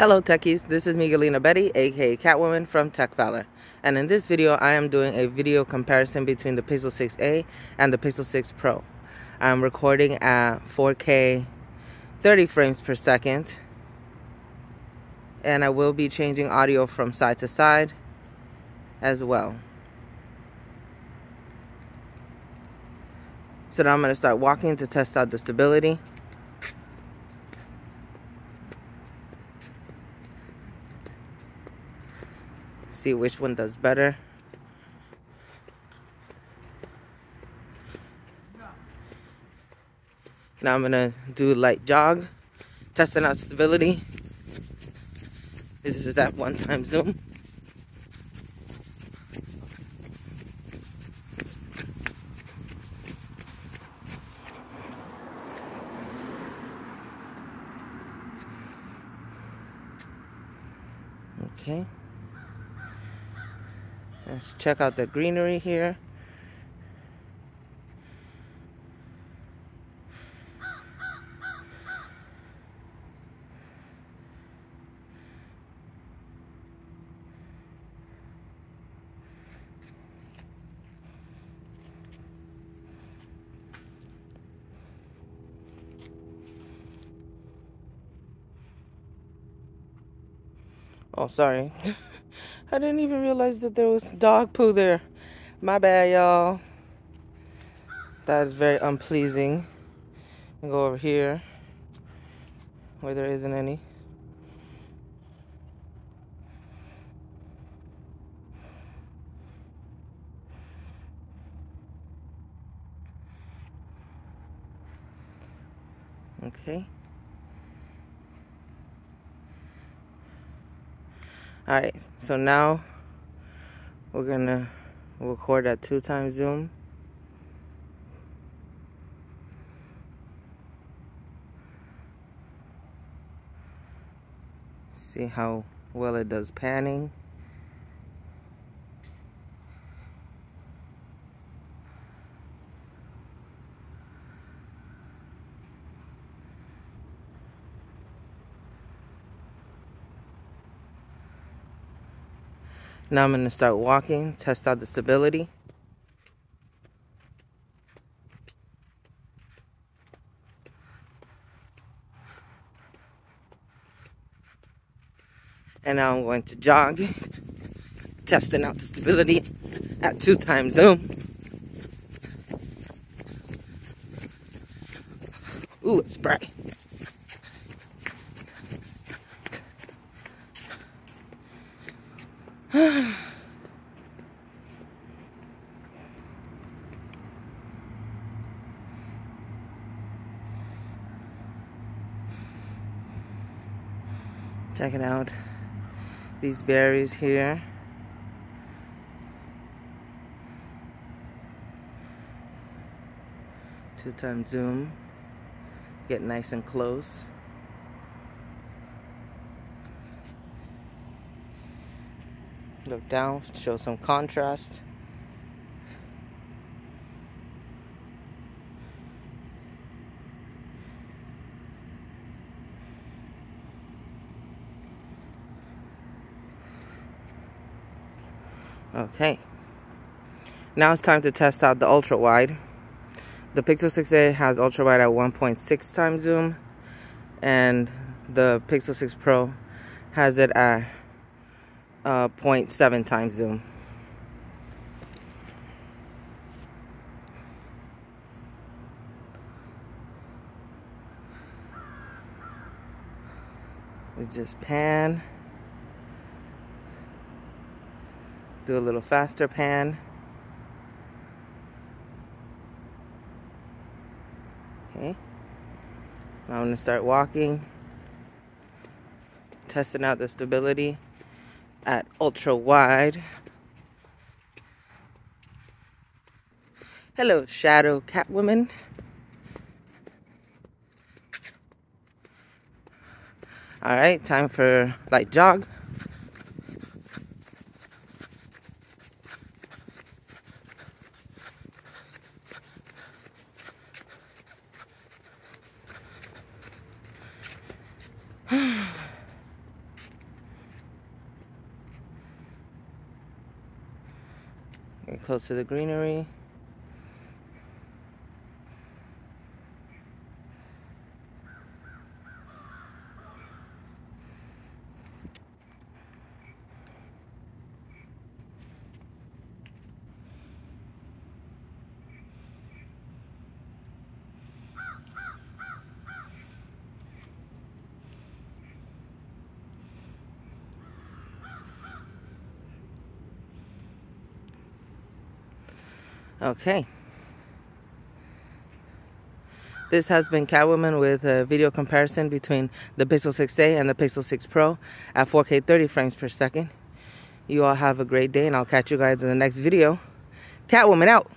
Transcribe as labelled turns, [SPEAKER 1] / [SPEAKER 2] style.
[SPEAKER 1] Hello techies, this is Miguelina Betty, aka Catwoman from Tech Valor. And in this video, I am doing a video comparison between the Pixel 6a and the Pixel 6 Pro. I'm recording at 4K 30 frames per second. And I will be changing audio from side to side as well. So now I'm going to start walking to test out the stability. See which one does better. Now I'm gonna do light jog, testing out stability. This is that one time zoom. Okay. Let's check out the greenery here. Oh, sorry. I didn't even realize that there was dog poo there. My bad, y'all. That is very unpleasing. go over here where there isn't any. Okay. All right so now we're gonna record at two times zoom. See how well it does panning Now I'm going to start walking, test out the stability. And now I'm going to jog, testing out the stability at two times zoom. Ooh, it's bright. Checking out these berries here. Two times zoom. Get nice and close. Look down, show some contrast. Okay. Now it's time to test out the ultra wide. The Pixel 6a has ultra wide at 1.6 times zoom and the Pixel 6 Pro has it at uh, 0.7 times zoom. We just pan. Do a little faster pan. Okay. Now I'm to start walking. Testing out the stability at ultra wide. Hello, Shadow Catwoman. All right, time for light jog. Close to the greenery. Okay. This has been Catwoman with a video comparison between the Pixel 6a and the Pixel 6 Pro at 4K 30 frames per second. You all have a great day and I'll catch you guys in the next video. Catwoman out!